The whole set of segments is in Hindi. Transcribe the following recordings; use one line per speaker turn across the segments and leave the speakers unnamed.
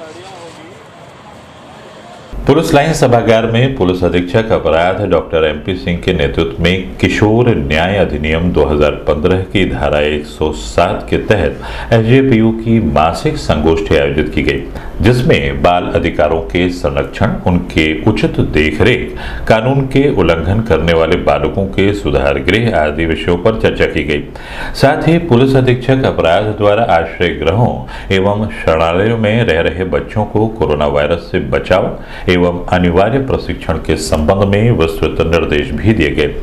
बढ़िया होगी पुलिस लाइन सभागार में पुलिस अधीक्षक अपराध डॉक्टर एमपी सिंह के नेतृत्व में किशोर न्याय अधिनियम 2015 की धारा 107 के तहत एसजेपीयू की मासिक संगोष्ठी आयोजित की गई, जिसमें बाल अधिकारों के संरक्षण, उनके उचित देखरेख, कानून के उल्लंघन करने वाले बालकों के सुधार गृह आदि विषयों पर चर्चा की गई। साथ ही पुलिस अधीक्षक अपराध द्वारा आश्रय गृहों एवं शरणालयों में रह रहे बच्चों को कोरोना वायरस से बचाव एवं अनिवार्य प्रशिक्षण के संबंध में विस्तृत निर्देश भी दिए गए।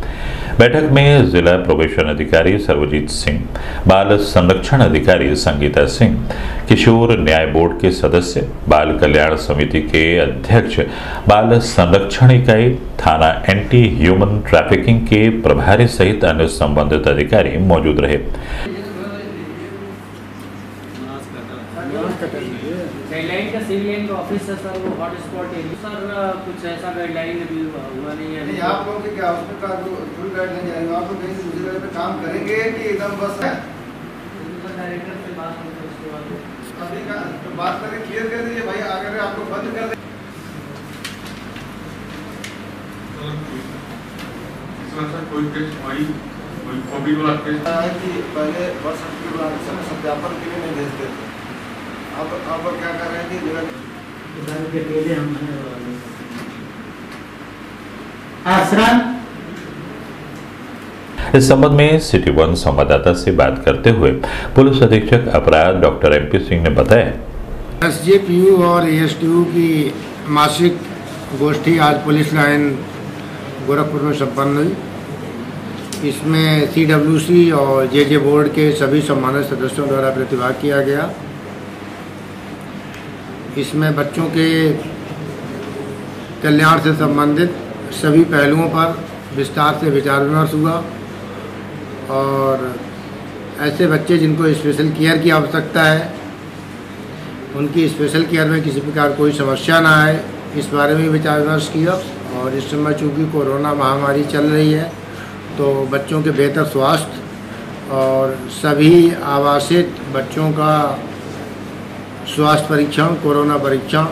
बैठक में जिला प्रोबेशन अधिकारी सर्वजीत सिंह, बाल संरक्षण अधिकारी संगीता सिंह, किशोर न्याय बोर्ड के सदस्य, बाल कल्याण समिति के अध्यक्ष, बाल संरक्षण इकाई, थाना एंटी ह्यूमन ट्रैफिकिंग के प्रभारी सहित अन्य संबंधित अधिकारी मौजूद रहे।
गाइडलाइन का सिविलियन का ऑफ़िस है सर वो हॉट स्पॉट एरिया सर कुछ ऐसा गाइडलाइन अभी हुआ नहीं है।
नहीं आप लोग की क्या उसमें का जो फुल गाइडलाइन जाएँगे आप लोग कहीं से दूसरी जगह पे काम करेंगे कि एकदम बस है?
डायरेक्टर से बात होगी उसके बाद।
अभी का तो बात करके क्लियर कर दीजिए भाई अगर आप लोग बंद कर दें।
इसमें सर कोई वही कोई कॉपी वाला केस
है कि पहले बनाने के समय सत्यापन के लिए नहीं भेजते थे। अब अब क्या कर रहे हैं कि
अकेले हम आश्रम
इस संबंध में सिटी वन संवाददाता से बात करते हुए पुलिस अधीक्षक अपराध डॉक्टर एमपी सिंह ने बताया।
एस और ए की मासिक गोष्ठी आज पुलिस लाइन गोरखपुर में संपन्न हुई। इसमें सीडब्ल्यूसी और जे बोर्ड के सभी सम्मानित सदस्यों द्वारा प्रतिभाग किया गया। इसमें बच्चों के कल्याण से संबंधित सभी पहलुओं पर विस्तार से विचार विमर्श हुआ और ऐसे बच्चे जिनको स्पेशल केयर की आवश्यकता है, उनकी स्पेशल केयर में किसी प्रकार कोई समस्या ना आए। इस बारे में विचार विमर्श किया और इस समय चूँकि कोरोना महामारी चल रही है तो बच्चों के बेहतर स्वास्थ्य और सभी आवासित बच्चों का स्वास्थ्य परीक्षण कोरोना परीक्षण